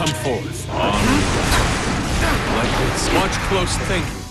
Come forth. Like this. Watch close. Thank you.